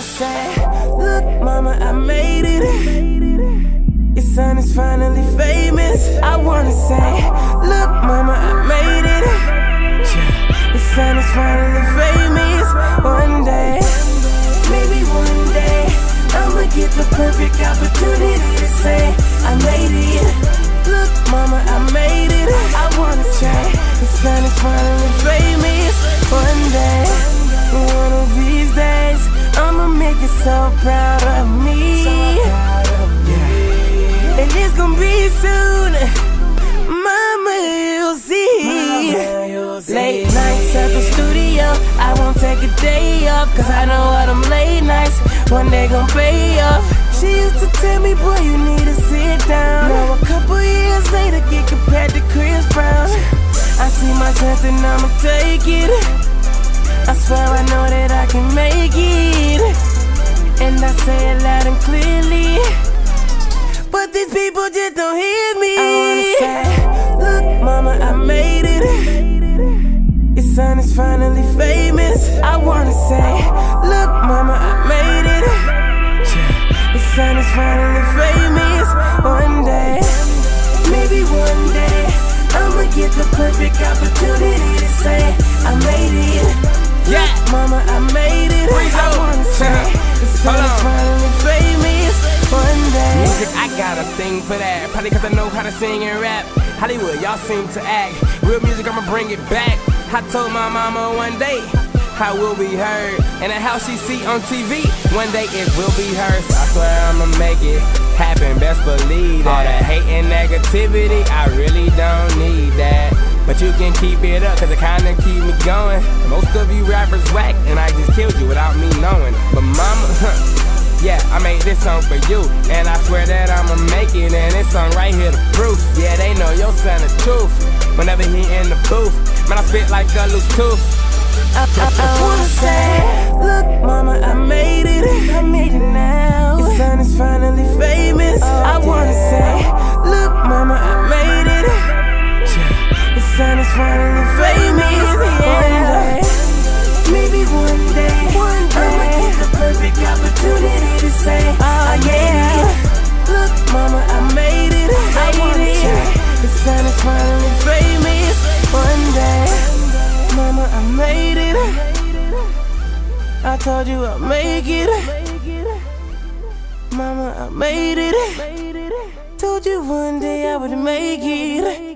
I said, Look, mama, I made it. Your son is finally famous. I wanna say, Look, mama, I made it. Yeah. Your son is finally famous. One day, maybe one day, I'ma get the perfect opportunity to say, I made it. Look, mama, I made it. I wanna say, your son is finally famous. One day so proud of me. Yeah. And it's gonna be soon. Mama, you'll see. Late nights at the studio, I won't take a day off. Cause I know all them late nights, one day gon' pay off. She used to tell me, boy, you need to sit down. Now a couple years later, get compared to Chris Brown. I see my chance and I'ma take it. I swear I know that I can make it. And I say it loud and clearly. But these people just don't hear me. I wanna say, look, mama, I made it. Your son is finally famous. I wanna say, Yeah. Mama, I made it. Breeze I wanna say, the Hold is on. finally famous. One day. Music, I got a thing for that. Probably cause I know how to sing and rap. Hollywood, y'all seem to act. Real music, I'ma bring it back. I told my mama one day. I will be heard. And the house she see on TV, one day it will be hers. I swear I'ma make it happen, best believe that. All that hate and negativity, I really don't need that. But you can keep it up, cause it kinda keep me going. Most of you rappers whack, and I just killed you without me knowing. But mama, huh, Yeah, I made this song for you, and I swear that I'ma make it. And this song right here, the proof. Yeah, they know your son the truth. Whenever he in the booth, man, I spit like a loose tooth. I, I, I wanna say, look, mama, I made it. I made it now. Your son is finally famous. Oh, I wanna say, finally famous. One day. Mama, I made it. I told you I'd make it. Mama, I made it. Told you one day I would make it.